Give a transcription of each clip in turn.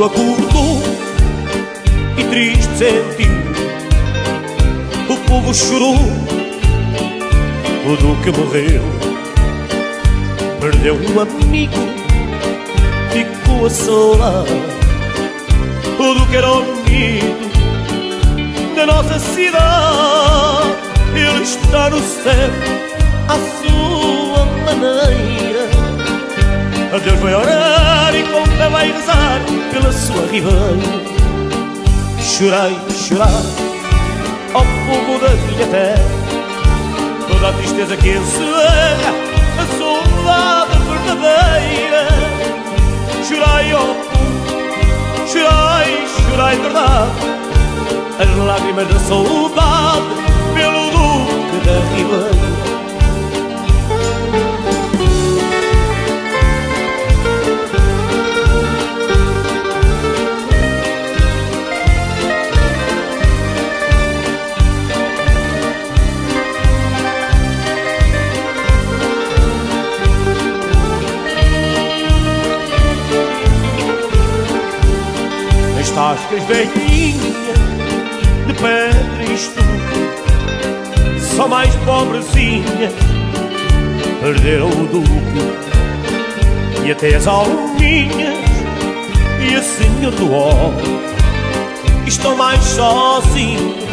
mundo acordou e triste sentiu. O povo chorou, o Duque morreu. Perdeu um amigo, ficou a solar. O Duque era o mito da nossa cidade. Ele está no céu, à sua maneira. A Deus vai orar e com fé vai rezar pela sua ribeira. Chorai, chorai, ao povo da minha terra, toda a tristeza que encerra a saudade verdadeira. Chorai, ó povo, chorai, chorai, verdade, as lágrimas da saudade Nas tascas velhinhas de pedra e estuque Só mais pobrezinhas perderam o duque. E até as alminhas e a senhor do ó Estão mais sozinhos,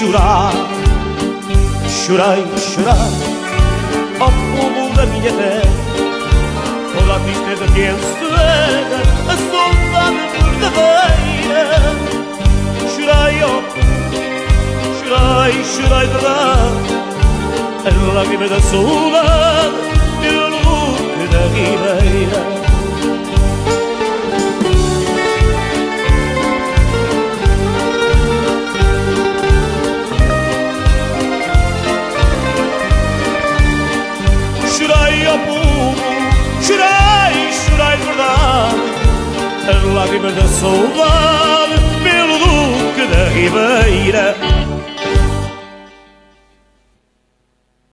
do que a chorar. Chorai, chorai, ó povo da minha terra, toda a tristeza que encerra a saudade verdadeira. Chorai, ó povo, chorai, lágrimas da saudade pelo Duque da Ribeira